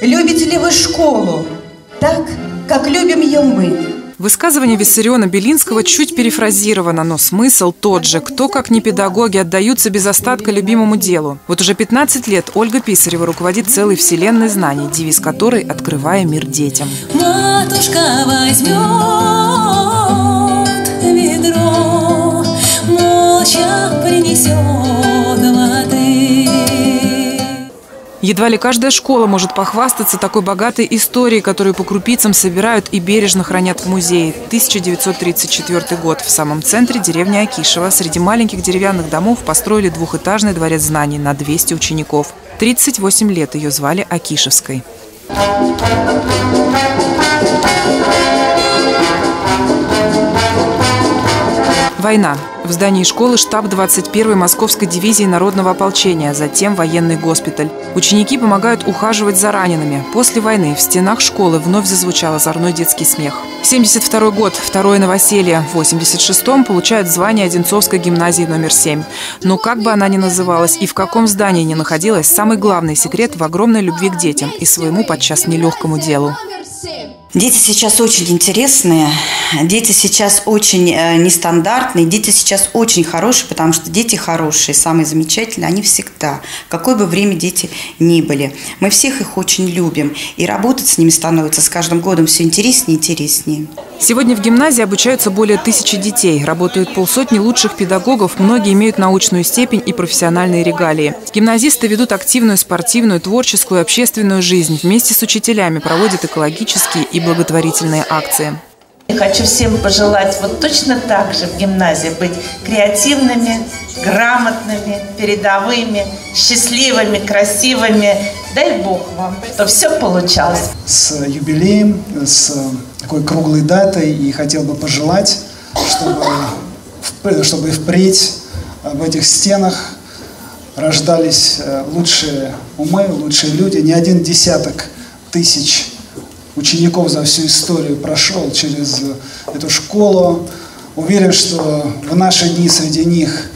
ли вы школу так, как любим ее мы? Высказывание Виссариона Белинского чуть перефразировано, но смысл тот же. Кто, как не педагоги, отдаются без остатка любимому делу. Вот уже 15 лет Ольга Писарева руководит целой вселенной знаний, девиз которой «Открывая мир детям». Матушка возьмет ведро, молча принесет Едва ли каждая школа может похвастаться такой богатой историей, которую по крупицам собирают и бережно хранят в музее. 1934 год. В самом центре деревни Акишева среди маленьких деревянных домов построили двухэтажный дворец знаний на 200 учеников. 38 лет ее звали Акишевской. Война. В здании школы штаб 21-й Московской дивизии народного ополчения, затем военный госпиталь. Ученики помогают ухаживать за ранеными. После войны в стенах школы вновь зазвучал озорной детский смех. 72 год, второе новоселье. В 86-м получают звание Одинцовской гимназии номер 7. Но как бы она ни называлась и в каком здании ни находилась, самый главный секрет в огромной любви к детям и своему подчас нелегкому делу. Дети сейчас очень интересные, дети сейчас очень э, нестандартные, дети сейчас очень хорошие, потому что дети хорошие, самые замечательные, они всегда, какое бы время дети ни были. Мы всех их очень любим, и работать с ними становится с каждым годом все интереснее и интереснее. Сегодня в гимназии обучаются более тысячи детей. Работают полсотни лучших педагогов, многие имеют научную степень и профессиональные регалии. Гимназисты ведут активную спортивную, творческую, общественную жизнь. Вместе с учителями проводят экологические и благотворительные акции. Я хочу всем пожелать вот точно так же в гимназии быть креативными, грамотными, передовыми, счастливыми, красивыми. Дай Бог вам, чтобы все получалось. С юбилеем, с такой круглой датой и хотел бы пожелать, чтобы, чтобы впредь в этих стенах рождались э, лучшие умы, лучшие люди. Не один десяток тысяч учеников за всю историю прошел через эту школу. Уверен, что в наши дни среди них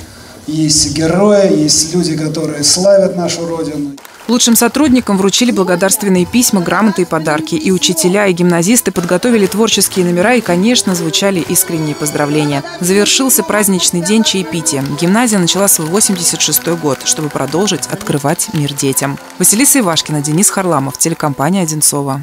есть герои, есть люди, которые славят нашу Родину. Лучшим сотрудникам вручили благодарственные письма, грамоты и подарки. И учителя, и гимназисты подготовили творческие номера и, конечно, звучали искренние поздравления. Завершился праздничный день чаепития. Гимназия начала свой 86 год, чтобы продолжить открывать мир детям. Василиса Ивашкина, Денис Харламов, телекомпания «Одинцова».